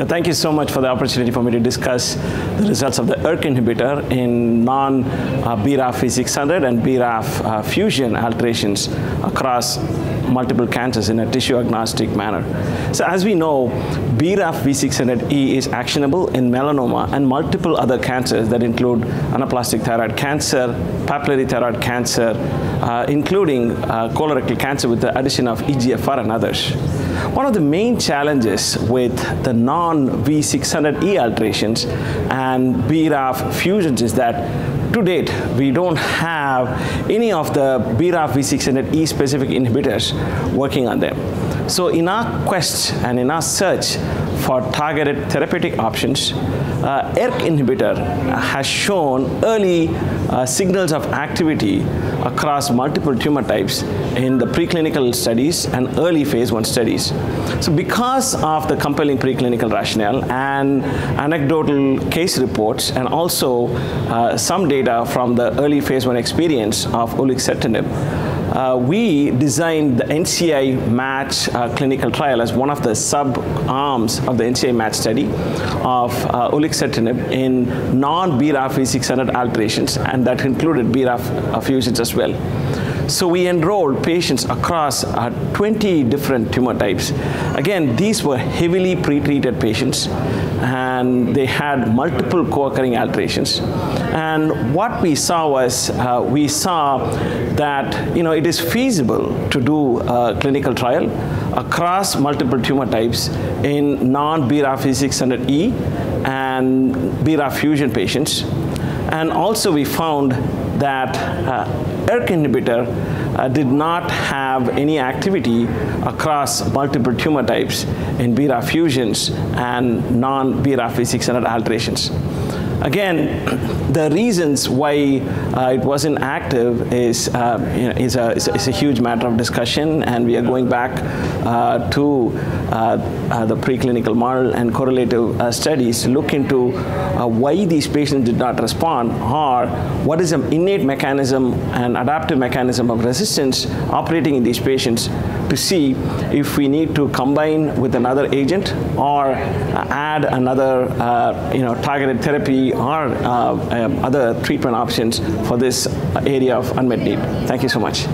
Uh, Thank you so much for the opportunity for me to discuss the results of the ERK inhibitor in non-BRAF V600 and BRAF uh, fusion alterations across multiple cancers in a tissue agnostic manner. So as we know, BRAF V600E is actionable in melanoma and multiple other cancers that include anaplastic thyroid cancer, papillary thyroid cancer, uh, including uh, colorectal cancer with the addition of EGFR and others. One of the main challenges with the non-V600E alterations and BRAF fusions is that to date, we don't have any of the BRAF V600E specific inhibitors working on them. So in our quest and in our search for targeted therapeutic options, uh, ERK inhibitor has shown early uh, signals of activity across multiple tumor types in the preclinical studies and early phase 1 studies. So because of the compelling preclinical rationale and anecdotal case reports and also uh, some data from the early phase 1 experience of ulixertinib, uh, we designed the NCI match uh, clinical trial as one of the sub-arms of the NCI match study of uh, ulixertinib in non-BRAF V600 alterations, and that included BRAF fusions as well. So we enrolled patients across uh, 20 different tumor types. Again, these were heavily pretreated patients and they had multiple co-occurring alterations. And what we saw was, uh, we saw that you know, it is feasible to do a clinical trial across multiple tumor types in non-BRAF V600E and BRAF fusion patients. And also we found that uh, ERK inhibitor uh, did not have any activity across multiple tumor types in BRAF fusions and non-BRAF V600 alterations. Again, the reasons why uh, it wasn't active is, uh, you know, is, a, is, a, is, a, huge matter of discussion, and we are going back to uh, uh, the preclinical model and correlative uh, studies to look into why these patients did not respond, or what is an innate mechanism and adaptive mechanism of resistance operating in these patients to see if we need to combine with another agent or add another, you know, targeted therapy or uh, um, other treatment options for this area of unmet need. Thank you so much.